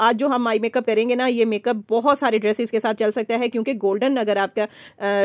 आज जो हम आई मेकअप करेंगे ना, ये मेकअप बहुत सारे ड्रेसेस के साथ चल सकता है, क्योंकि गोल्डन अगर आपका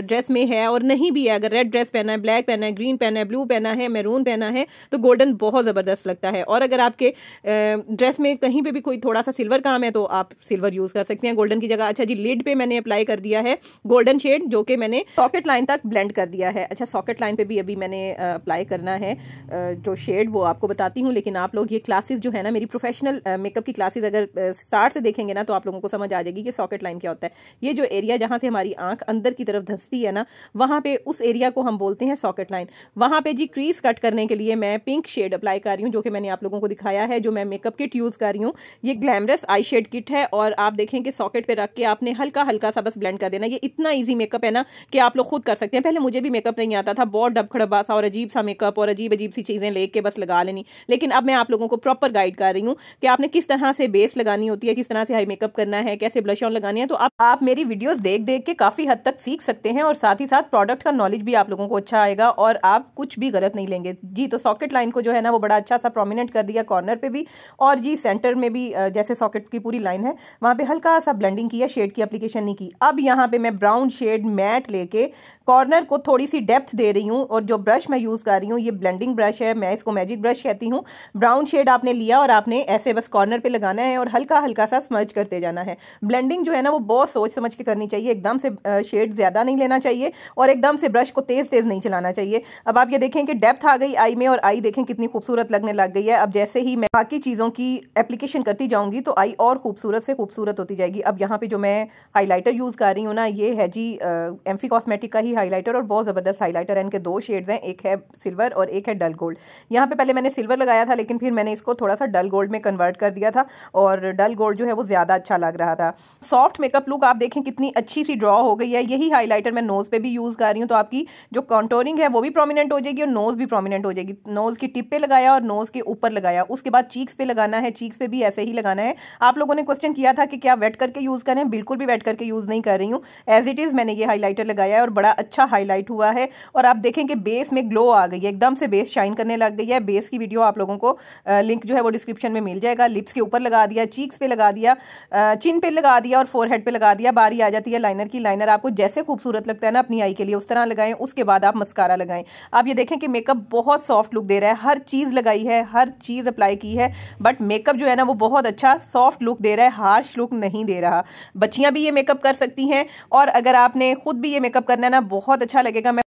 ड्रेस में है और नहीं भी है, अगर रेड ड्रेस पहना है ब्लैक पहना है ग्रीन पहना है ब्लू पहना है मैरून पहना है तो गोल्डन बहुत ज़बरदस्त लगता है। और अगर आपके ड्रेस में कहीं पर भी कोई थोड़ा सा सिल्वर काम है तो आप सिल्वर यूज़ कर सकते हैं। गोल्डन की जगह अच्छा जी लिड पर मैंने अप्लाई कर दिया है गोल्डन शेड जो कि मैंने सॉकेट लाइन तक ब्लेंड कर दिया है। अच्छा सॉकेट लाइन पर भी अभी मैंने अप्लाई करना है जो शेड वो आपको बताती हूँ, लेकिन आप लोग ये क्लासेस जो है ना, मेरी प्रोफेशनल मेकअप की क्लासेस अगर स्टार्ट से देखेंगे ना तो आप लोगों को समझ आ जाएगी कि सॉकेट लाइन क्या होता है। ये जो एरिया जहाँ से हमारी आँख अंदर की तरफ़ धंसती है ना, वहाँ पे उस एरिया को हम बोलते हैं सॉकेट लाइन। वहाँ पे जी क्रीज कट करने के लिए मैं पिंक शेड अप्लाई कर रही हूँ, जो कि मैंने आप लोगों को दिखाया है, जो मैं मेकअप किट यूज़ कर रही हूँ। ये ग्लैमरस आई शेड किट है और आप देखें कि सॉकेट पे रख के आपने हल्का हल्का सा बस ब्लेंड कर देना। ये इतना ईजी मेकअप है ना कि आप लोग खुद कर सकते हैं। पहले मुझे भी मेकअप नहीं आता था, बहुत डब खड़बा सा और अजीब सा मेकअप और अजीब अजीब सी चीज़ें लेके बस लगा लेनी। लेकिन अब मैं आप लोगों को प्रॉपर गाइड कर रही हूँ कि आपने किस तरह से बेस लगानी होती है किस तरह से हाई मेकअप करना है कैसे ब्लश ऑन लगानी है तो आप, आप मेरी वीडियोस देख देख के काफ़ी हद तक सीख सकते हैं और साथ ही साथ प्रोडक्ट का नॉलेज भी आप लोगों को अच्छा आएगा और आप कुछ भी गलत नहीं लेंगे। जी तो सॉकेट लाइन को जो है ना वो बड़ा अच्छा सा प्रोमिनेंट कर दिया कॉर्नर पे भी और जी सेंटर में भी जैसे सॉकेट की पूरी लाइन है वहाँ पे हल्का सा ब्लेंडिंग किया शेड की एप्लीकेशन नहीं की। अब यहाँ पे मैं ब्राउन शेड मैट लेके कॉर्नर को थोड़ी सी डेप्थ दे रही हूँ और जो ब्रश मैं यूज़ कर रही हूँ ये ब्लेंडिंग ब्रश है मैं इसको मैजिक ब्रश कहती हूँ। ब्राउन शेड आपने लिया और आपने ऐसे बस कॉर्नर पे लगाना है और हल्का हल्का सा स्मर्ज करते जाना है। ब्लेंडिंग जो है ना, वो बहुत सोच समझ के करनी चाहिए। एकदम से शेड ज़्यादा नहीं लेना चाहिए और एकदम से ब्रश को तेज तेज नहीं चलाना चाहिए। अब आप ये देखें कि डेप्थ आ गई आई में और आई देखें कितनी खूबसूरत लगने लग गई है। अब जैसे ही मैं बाकी चीज़ों की एप्लीकेशन करती जाऊँगी तो आई और खूबसूरत से खूबसूरत होती जाएगी। अब यहाँ पे जो मैं हाईलाइटर यूज़ कर रही हूँ ना, ये है जी एम्फी कॉस्मेटिक का ही हाईलाइटर और बहुत ज़बरदस्त हाईलाइटर है। इनके दो शेड्स हैं, एक है सिल्वर और एक है डल गोल्ड यहाँ पे पहले मैंने सिल्वर लगाया था, लेकिन फिर मैंने इसको थोड़ा सा डल गोल्ड में कन्वर्ट कर दिया था और डल गोल्ड जो है वो ज़्यादा अच्छा लग रहा था। सॉफ्ट मेकअप लुक आप देखें कितनी अच्छी सी ड्रॉ हो गई है। यही हाईलाइटर मैं नोज़ पे भी यूज़ कर रही हूँ। तो आपकी जो कॉन्टोरिंग है वो भी प्रोमिनेंट हो जाएगी और नोज़ भी प्रोमिनेंट हो जाएगी। नोज़ की टिप पे लगाया और नोज़ के ऊपर लगाया। उसके बाद चीक्स पे लगाना है। चीक्स पे भी ऐसे ही लगाना है। आप लोगों ने क्वेश्चन किया था कि क्या वेट करके यूज़ करें। बिल्कुल भी वेट करके यूज़ नहीं कर रही हूँ। एज इट इज़ मैंने ये हाईलाइटर लगाया है और बड़ा अच्छा हाईलाइट हुआ है। और आप देखें कि बेस में ग्लो आ गई है। एकदम से बेस शाइन करने लग गई है। बेस की वीडियो आप लोगों को लिंक जो है वो डिस्क्रिप्शन में मिल जाएगा। लिप्स के ऊपर लगा दिया। चीक्स पे लगा दिया चिन पे लगा दिया और फोरहेड पे लगा दिया, बारी आ जाती है लाइनर की लाइनर आपको जैसे खूबसूरत लगता है ना, अपनी आई के लिए उस तरह लगाएँ, उसके बाद आप मस्कारा लगाएँ। आप ये देखें कि मेकअप बहुत सॉफ्ट लुक दे रहा है, हर चीज़ लगाई है, हर चीज़ अप्लाई की है बट मेकअप जो है ना, वो बहुत अच्छा सॉफ्ट लुक दे रहा है हार्श लुक नहीं दे रहा। बच्चियाँ भी ये मेकअप कर सकती हैं, और अगर आपने खुद भी ये मेकअप करना है ना, बहुत अच्छा लगेगा। मैं